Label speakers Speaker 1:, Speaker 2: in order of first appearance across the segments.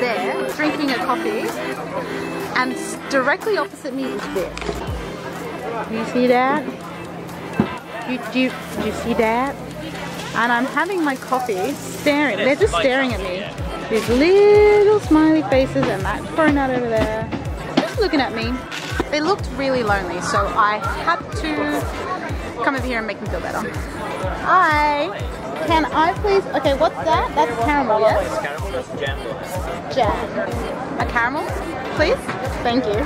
Speaker 1: there drinking a coffee and directly opposite me is this. Do you see that? Do, do, you, do you see that? And I'm having my coffee staring, they're just staring at me. These little smiley faces and that cronut over there, just looking at me. They looked really lonely, so I had to come over here and make them feel better. Hi. Can I please, okay, what's that? That's caramel, yes?
Speaker 2: Caramel, jam.
Speaker 1: Jam. A caramel, please? Thank you.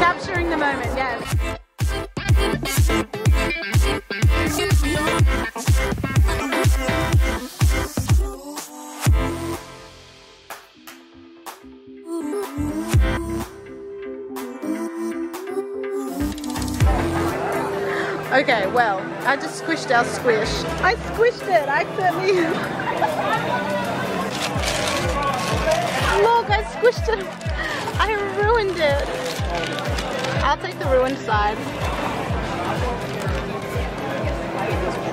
Speaker 1: Capturing the moment, yes. Okay, well, I just squished our squish. I squished it I accidentally. Look, I squished it. I ruined it. I'll take the ruined side.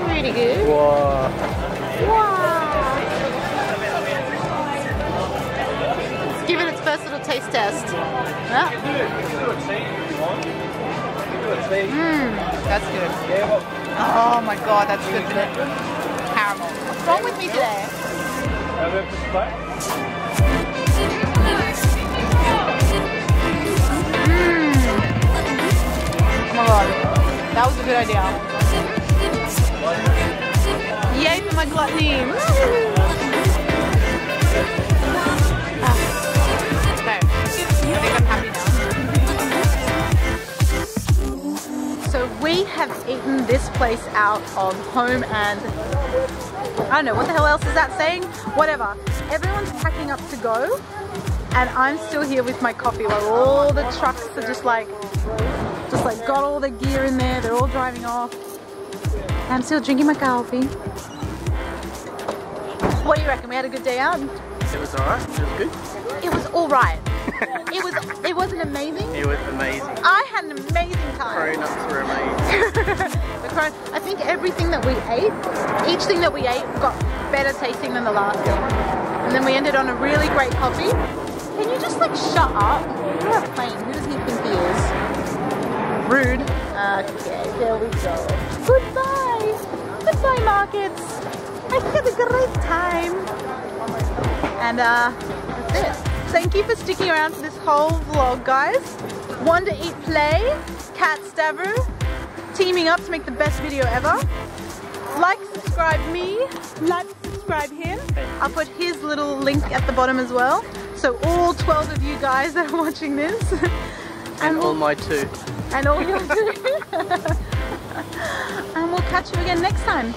Speaker 1: Pretty good.
Speaker 2: Whoa.
Speaker 1: Wow. Let's give it its first little taste test. Yeah. Mmm, that's good. Oh my god, that's good for the caramel. What's wrong with me today? Mmm. Oh my god, that was a good idea. Yay for my gluttony. Place out of home and I don't know, what the hell else is that saying? Whatever. Everyone's packing up to go and I'm still here with my coffee while all the trucks are just like, just like got all the gear in there, they're all driving off. I'm still drinking my coffee. What do you reckon? We had a good day out?
Speaker 2: It was alright. It was good.
Speaker 1: It was alright. It was it wasn't amazing.
Speaker 2: It was amazing.
Speaker 1: I had an amazing time.
Speaker 2: Cronuts were amazing.
Speaker 1: the cron- I think everything that we ate, each thing that we ate got better tasting than the last thing. And then we ended on a really great coffee. Can you just like shut up? You're a plane. Who does he think he is? Rude. Okay, there we go. Goodbye. Goodbye, markets. I had a great time. And uh, that's it. Thank you for sticking around for this whole vlog, guys. Wander Eat Play, Kat Stavrou, teaming up to make the best video ever. Like, subscribe me, like, subscribe him. I'll put his little link at the bottom as well. So all 12 of you guys that are watching this.
Speaker 2: And
Speaker 1: we'll-
Speaker 2: all my two.
Speaker 1: and all your two. and we'll catch you again next time.